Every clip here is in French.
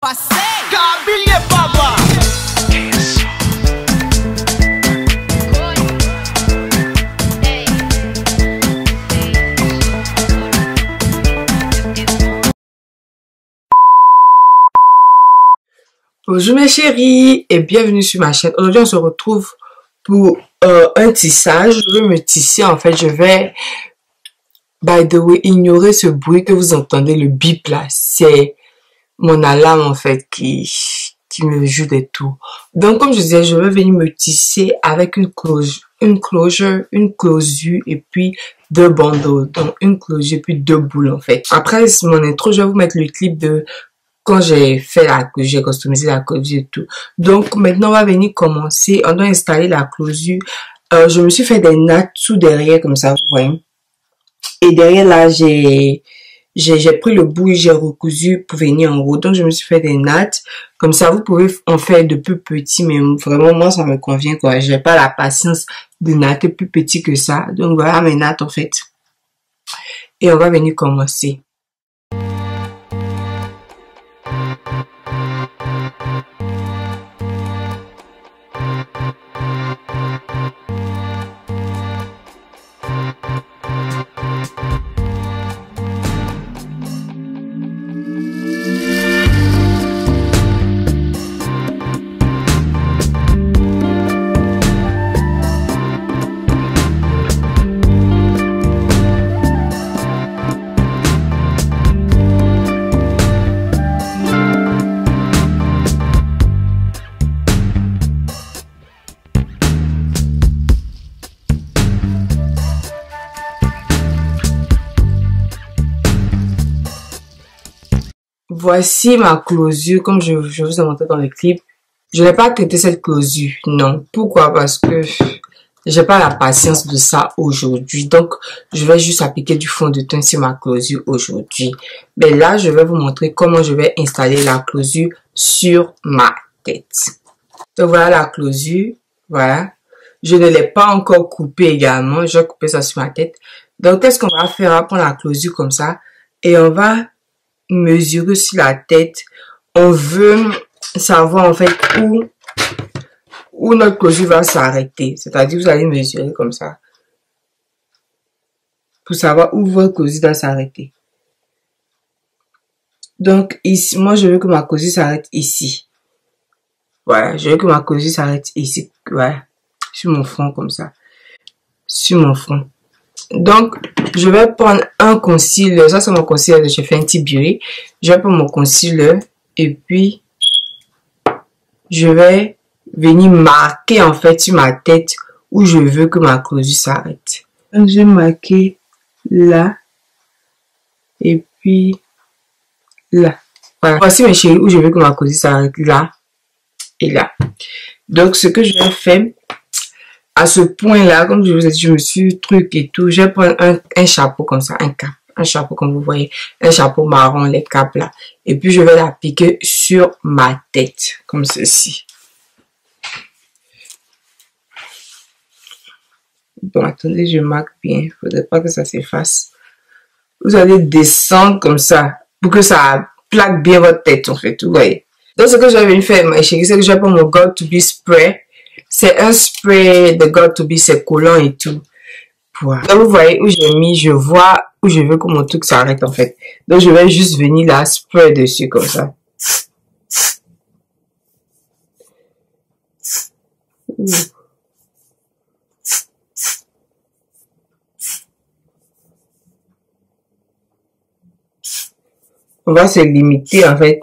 Bonjour mes chéris et bienvenue sur ma chaîne. Aujourd'hui on se retrouve pour euh, un tissage. Je veux me tisser en fait. Je vais, by the way, ignorer ce bruit que vous entendez, le bip là. C'est mon alarme en fait qui, qui me joue des tours. Donc comme je disais, je vais venir me tisser avec une closure, une closure, une closure et puis deux bandeaux. Donc une closure puis deux boules en fait. Après mon intro, je vais vous mettre le clip de quand j'ai fait la j'ai customisé la closure et tout. Donc maintenant on va venir commencer. On doit installer la closure. Euh, je me suis fait des nattes tout derrière comme ça, vous voyez. Et derrière là, j'ai j'ai pris le bout et j'ai recousu pour venir en haut. Donc je me suis fait des nattes. Comme ça, vous pouvez en faire de plus petit, mais vraiment moi ça me convient quoi. J'ai pas la patience de natter plus petit que ça. Donc voilà mes nattes en fait. Et on va venir commencer. Voici ma closure, comme je, vous ai montré dans le clip. Je n'ai pas traité cette closure, non. Pourquoi? Parce que j'ai pas la patience de ça aujourd'hui. Donc, je vais juste appliquer du fond de teint sur ma closure aujourd'hui. Mais là, je vais vous montrer comment je vais installer la closure sur ma tête. Donc, voilà la closure. Voilà. Je ne l'ai pas encore coupé également. Je vais couper ça sur ma tête. Donc, qu'est-ce qu'on va faire? On la closure comme ça. Et on va mesurer sur la tête. On veut savoir en fait où, où notre closure va s'arrêter. C'est-à-dire vous allez mesurer comme ça. Pour savoir où votre closure va s'arrêter. Donc ici, moi je veux que ma closure s'arrête ici. Voilà, je veux que ma closure s'arrête ici. Voilà, sur mon front comme ça. Sur mon front. Donc, je vais prendre un concealer. Ça, c'est mon concealer fait un petit Beauty. Je vais prendre mon concealer et puis je vais venir marquer en fait sur ma tête où je veux que ma closure s'arrête. Donc, je vais marquer là et puis là. Voilà. Voici mes chéris où je veux que ma closure s'arrête là et là. Donc, ce que je vais faire, à ce point-là, comme je vous ai dit, je me suis truc et tout. Je vais prendre un, chapeau comme ça, un cap. Un chapeau comme vous voyez. Un chapeau marron, les capes là. Et puis, je vais l'appliquer sur ma tête, comme ceci. Bon, attendez, je marque bien. Il faudrait pas que ça s'efface. Vous allez descendre comme ça pour que ça plaque bien votre tête, en fait. Vous voyez. Donc, ce que je vais venir faire, ma chérie, c'est que vais prendre mon God to be spray c'est un spray de God to be, c'est collant et tout. Voilà. Donc, vous voyez où j'ai mis, je vois où je veux que mon truc s'arrête en fait. Donc, je vais juste venir là, spray dessus comme ça. On va se limiter en fait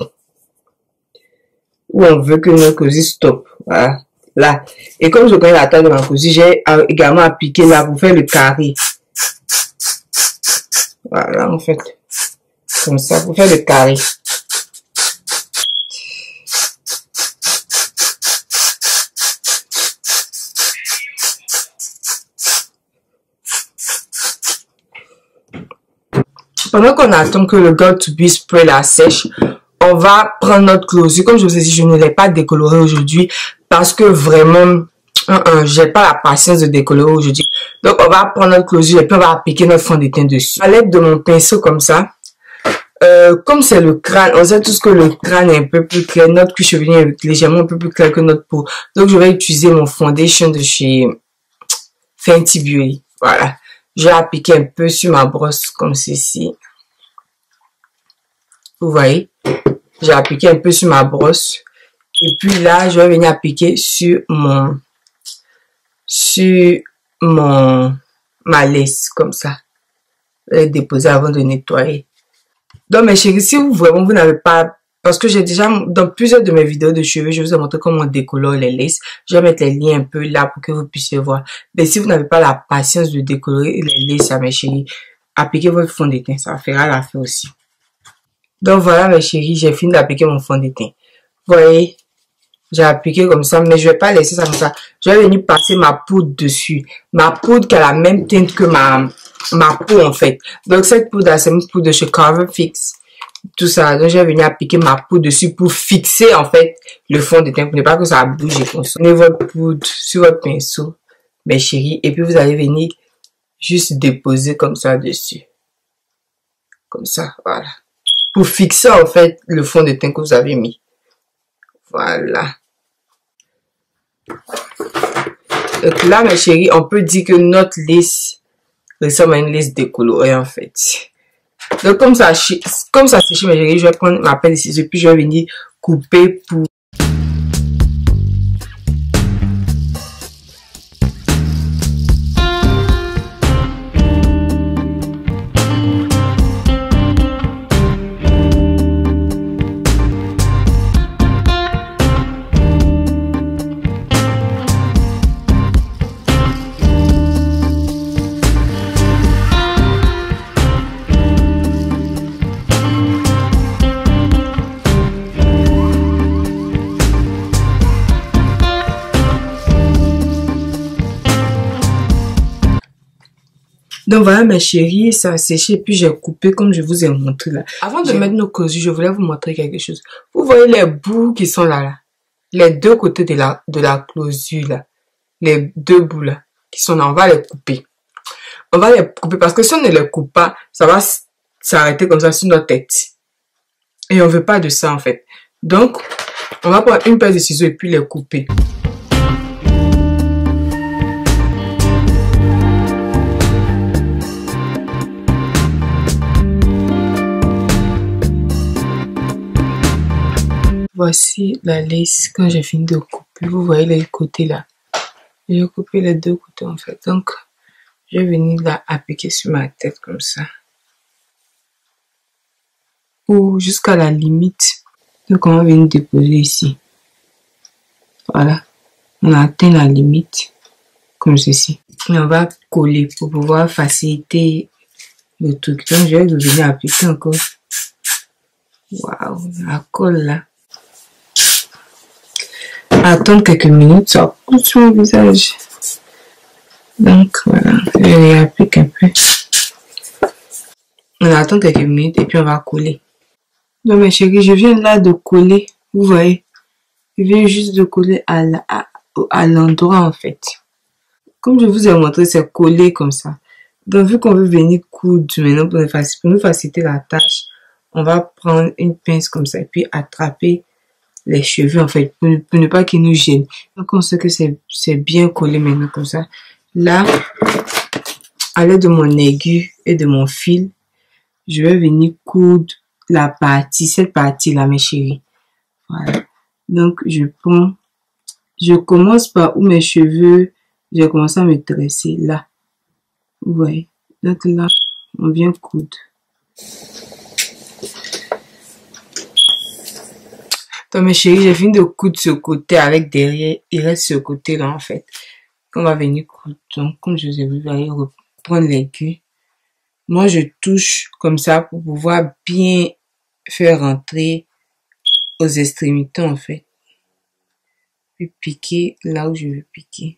où on veut que notre cosy stop. Voilà là. Et comme je connais la taille de ma cousine, j'ai également appliqué là pour faire le carré. Voilà, en fait. Comme ça, pour faire le carré. Pendant qu'on attend que le God to be spray la sèche, on va prendre notre closure. Comme je vous ai dit, je ne l'ai pas décoloré aujourd'hui parce que vraiment, j'ai pas la patience de décolorer aujourd'hui. Donc, on va prendre notre closure et puis on va appliquer notre fond de teint dessus. À l'aide de mon pinceau comme ça, euh, comme c'est le crâne, on sait tous que le crâne est un peu plus clair, notre cuir chevelu est légèrement un peu plus clair que notre peau. Donc, je vais utiliser mon foundation de chez Fenty Beauty. Voilà. Je vais appliquer un peu sur ma brosse comme ceci. Vous voyez? J'ai appliqué un peu sur ma brosse. Et puis là, je vais venir appliquer sur mon, sur mon, ma laisse, comme ça. Je vais déposer avant de nettoyer. Donc, mes chéris, si vous vraiment, vous n'avez pas, parce que j'ai déjà, dans plusieurs de mes vidéos de cheveux, je vous ai montré comment on décolore les laces. Je vais mettre les liens un peu là pour que vous puissiez voir. Mais si vous n'avez pas la patience de décolorer les laces à mes chéris, appliquez votre fond de teint. Ça fera l'affaire aussi. Donc, voilà, mes chéris, j'ai fini d'appliquer mon fond de teint. Voyez, j'ai appliqué comme ça, mais je vais pas laisser ça comme ça. Je vais venir passer ma poudre dessus. Ma poudre qui a la même teinte que ma, ma peau, en fait. Donc, cette poudre c'est une poudre de chez Carver Fix. Tout ça. Donc, je vais venir appliquer ma poudre dessus pour fixer, en fait, le fond de teint pour ne pas que ça bouge et Prenez votre poudre sur votre pinceau, mes chéris, et puis vous allez venir juste déposer comme ça dessus. Comme ça, voilà. Pour fixer, en fait, le fond de teint que vous avez mis. Voilà. Donc là, mes chéris, on peut dire que notre liste ressemble à une liste décolorée, en fait. Donc, comme ça, comme ça séché, mes chéris, je vais prendre ma pelle ici, et puis je vais venir couper pour Donc voilà mes chéris, ça a séché puis j'ai coupé comme je vous ai montré là. Avant de mettre nos cosus, je voulais vous montrer quelque chose. Vous voyez les bouts qui sont là là. Les deux côtés de la, de la closure là. Les deux bouts là qui sont là, on va les couper. On va les couper parce que si on ne les coupe pas, ça va s'arrêter comme ça sur notre tête. Et on veut pas de ça en fait. Donc, on va prendre une paire de ciseaux et puis les couper. Voici la lace quand j'ai fini de couper. Vous voyez les côtés là. J'ai coupé les deux côtés en fait. Donc, je vais venir là appliquer sur ma tête comme ça. Ou jusqu'à la limite. Donc, on va venir déposer ici. Voilà. On atteint la limite. Comme ceci. Et on va coller pour pouvoir faciliter le truc. Donc, je vais venir appliquer encore. Waouh, la colle là attendre quelques minutes, ça coule sur mon visage. Donc voilà, je applique un peu. On attend quelques minutes et puis on va coller. Donc mes chéris, je viens là de coller, vous voyez? Je viens juste de coller à l'endroit en fait. Comme je vous ai montré, c'est collé comme ça. Donc vu qu'on veut venir coudre maintenant pour nous faciliter la tâche, on va prendre une pince comme ça et puis attraper les cheveux en fait pour, ne pas qu'ils nous gênent. Donc on sait que c'est bien collé maintenant comme ça. Là, à l'aide de mon aiguille et de mon fil, je vais venir coudre la partie, cette partie là mes chéris. Voilà. Donc je prends, je commence par où mes cheveux, j'ai commencé à me tresser là. Vous voyez. Donc là, on vient coudre. Donc, mes chéris, j'ai fini de coudre ce côté avec derrière. Il reste ce côté-là, en fait. On va venir coudre. Donc, comme je vous ai vu, vous allez reprendre. Moi, je touche comme ça pour pouvoir bien faire rentrer aux extrémités, en fait. Puis piquer là où je veux piquer.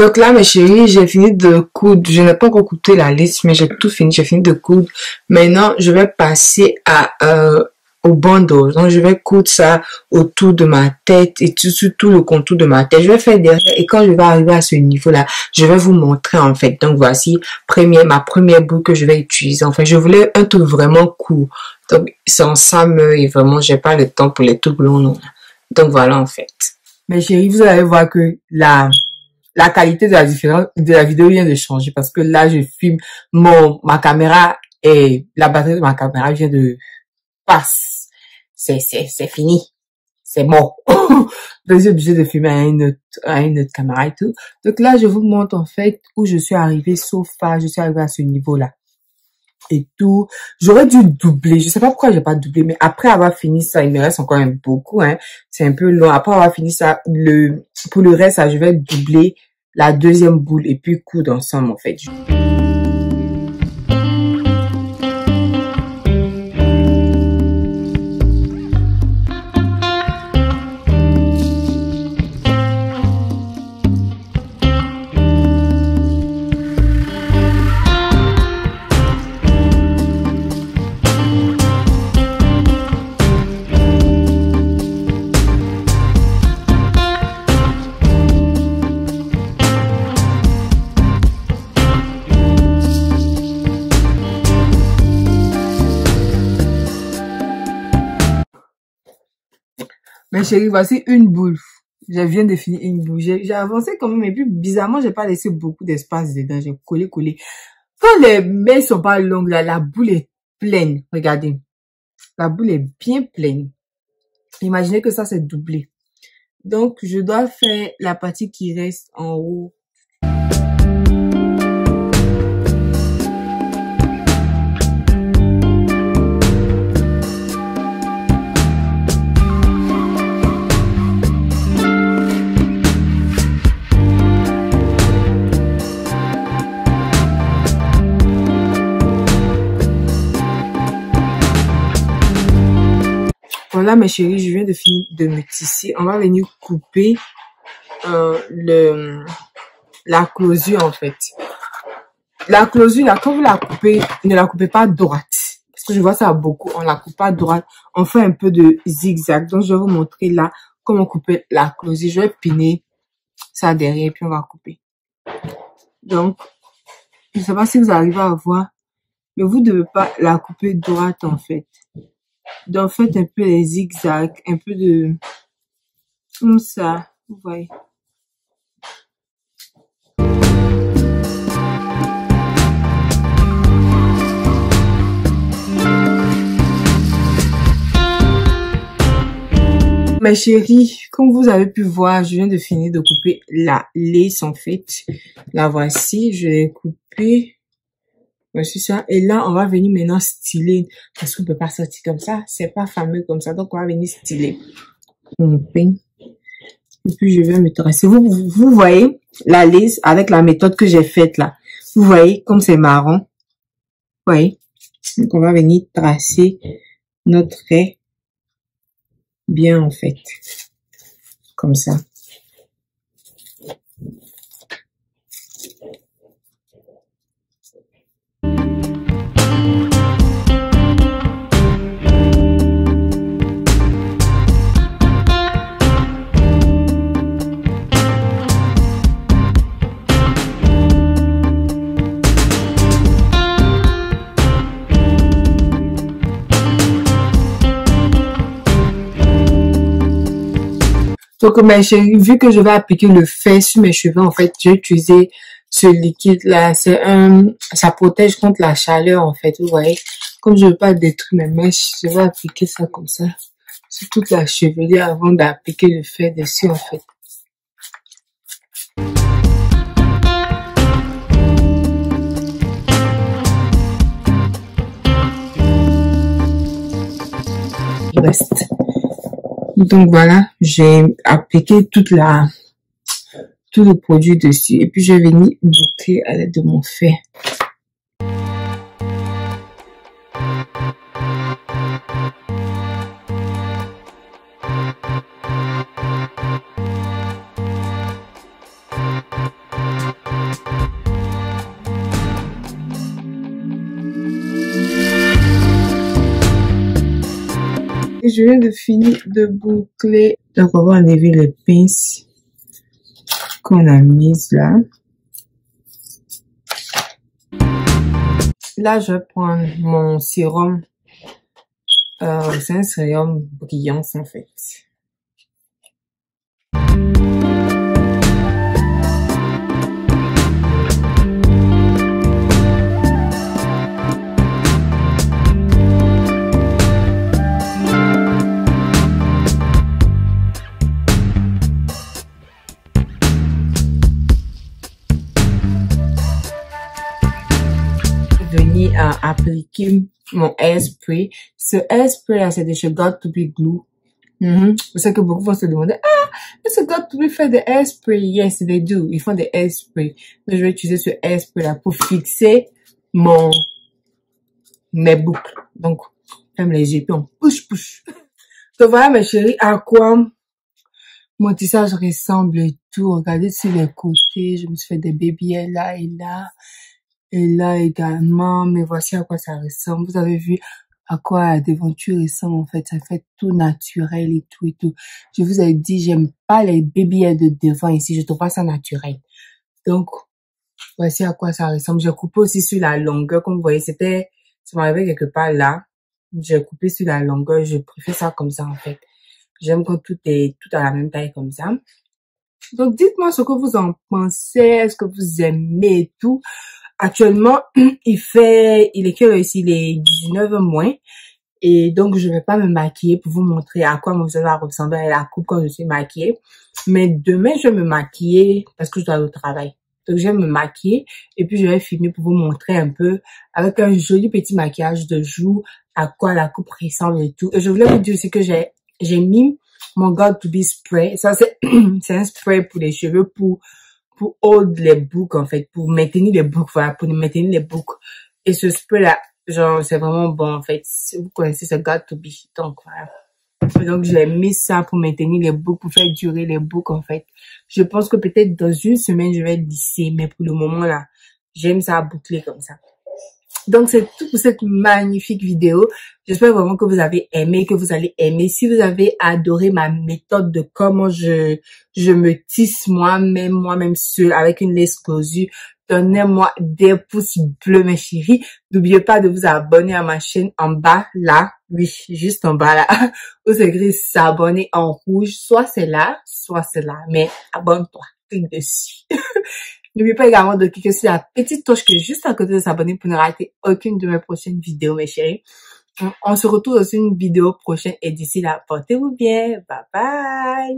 Donc là, mes chéris, j'ai fini de coudre. Je n'ai pas encore coupé la liste, mais j'ai tout fini. J'ai fini de coudre. Maintenant, je vais passer à euh, au bandeau. Donc, je vais coudre ça autour de ma tête et tout, tout, tout le contour de ma tête. Je vais faire derrière et quand je vais arriver à ce niveau-là, je vais vous montrer en fait. Donc, voici première, ma première boule que je vais utiliser. En fait, je voulais un truc vraiment court. Donc, sans ça et vraiment, j'ai pas le temps pour les trucs longs. Donc, voilà en fait. Mais chérie, vous allez voir que la, la qualité de la différence de la vidéo vient de changer parce que là, je filme mon, ma caméra et la batterie de ma caméra vient de passe. C'est, c'est, c'est fini. C'est mort. Donc, j'ai obligé de filmer à une, autre, à une autre caméra et tout. Donc là, je vous montre en fait où je suis arrivée, sauf pas, je suis arrivée à ce niveau-là. Et tout. J'aurais dû doubler. Je sais pas pourquoi j'ai pas doublé, mais après avoir fini ça, il me reste encore même beaucoup, hein. C'est un peu long. Après avoir fini ça, le, pour le reste, je vais doubler la deuxième boule et puis coudre ensemble, en fait. Mais chérie, voici une boule. Je viens de finir une boule. J'ai avancé quand même, et puis bizarrement, j'ai pas laissé beaucoup d'espace dedans. J'ai collé, collé. Quand les mains sont pas longues, là, la boule est pleine. Regardez. La boule est bien pleine. Imaginez que ça, c'est doublé. Donc, je dois faire la partie qui reste en haut Voilà mes chéris, je viens de finir de me tisser. On va venir couper euh, le la closure en fait. La closure là, quand vous la coupez, ne la coupez pas droite. Parce que je vois ça beaucoup, on la coupe pas droite. On fait un peu de zigzag. Donc je vais vous montrer là comment couper la closure. Je vais piner ça derrière puis on va couper. Donc, je sais pas si vous arrivez à voir, mais vous ne devez pas la couper droite en fait. Donc, faites un peu les zigzags, un peu de... Comme ça, vous voyez. Mes chéris, comme vous avez pu voir, je viens de finir de couper la lace en fait. La voici, je l'ai coupée Voici ça. Et là, on va venir maintenant styler. Parce qu'on peut pas sortir comme ça. C'est pas fameux comme ça. Donc, on va venir styler. Peint. Et puis, je vais me tracer. Vous, vous, voyez la liste avec la méthode que j'ai faite là. Vous voyez comme c'est marron. Vous voyez? Donc, on va venir tracer notre trait bien en fait. Comme ça. Donc, chéris, vu que je vais appliquer le fait sur mes cheveux, en fait, j'ai utilisé ce liquide-là. C'est un, ça protège contre la chaleur, en fait, vous voyez. Comme je veux pas détruire mes mèches, je vais appliquer ça comme ça sur toute la chevelure avant d'appliquer le fait dessus, en fait. Reste. Donc voilà, j'ai appliqué tout le produit dessus et puis je vais venir boucler à l'aide de mon fer. Je viens de finir de boucler. Donc, on va enlever les pinces qu'on a mises là. Là, je vais prendre mon sérum. Euh, c'est un sérum brillant, en fait. Appliquer mon hairspray. Ce hairspray là, c'est de chez God to be Glue. Mm -hmm. que beaucoup vont se demander, ah, est-ce que God to be fait des hairspray? Yes, they do. Ils font des hairspray. Donc, je vais utiliser ce hairspray là pour fixer mon, mes boucles. Donc, ferme les yeux, on push, push. Donc voilà, mes chéris, à quoi mon tissage ressemble tout. Regardez sur les côtés, je me suis fait des baby là et là. Et là également, mais voici à quoi ça ressemble. Vous avez vu à quoi la déventure ressemble en fait. Ça fait tout naturel et tout et tout. Je vous ai dit, j'aime pas les baby de devant ici. Je trouve pas ça naturel. Donc, voici à quoi ça ressemble. J'ai coupé aussi sur la longueur. Comme vous voyez, c'était, ça m'arrivait quelque part là. J'ai coupé sur la longueur. Je préfère ça comme ça en fait. J'aime quand tout est tout à la même taille comme ça. Donc, dites-moi ce que vous en pensez. Est-ce que vous aimez tout? Actuellement, il fait, il est que ici, il est 19 moins. Et donc, je vais pas me maquiller pour vous montrer à quoi vous allez ressembler à la coupe quand je suis maquillée. Mais demain, je vais me maquiller parce que je dois aller au travail. Donc, je vais me maquiller et puis je vais filmer pour vous montrer un peu avec un joli petit maquillage de jour à quoi la coupe ressemble et tout. Et je voulais vous dire aussi que j'ai, j'ai mis mon God to be spray. Ça, c'est, c'est un spray pour les cheveux pour pour hold les boucles, en fait, pour maintenir les boucles, voilà, pour maintenir les boucles. Et ce spray-là, genre, c'est vraiment bon, en fait. Vous connaissez ce God to be, donc voilà. Donc, j'ai mis ça pour maintenir les boucles, pour faire durer les boucles, en fait. Je pense que peut-être dans une semaine, je vais lisser, mais pour le moment, là, j'aime ça boucler comme ça. Donc, c'est tout pour cette magnifique vidéo. J'espère vraiment que vous avez aimé, que vous allez aimer. Si vous avez adoré ma méthode de comment je, je me tisse moi-même, moi-même seule avec une laisse cousue, donnez-moi des pouces bleus, mes chéris. N'oubliez pas de vous abonner à ma chaîne en bas, là. Oui, juste en bas, là. C'est écrit s'abonner en rouge. Soit c'est là, soit c'est là. Mais abonne-toi. Clique dessus. N'oubliez pas également de cliquer sur la petite touche qui est juste à côté de s'abonner pour ne rater aucune de mes prochaines vidéos, mes chéris. On se retrouve dans une vidéo prochaine et d'ici là, portez-vous bien. Bye bye.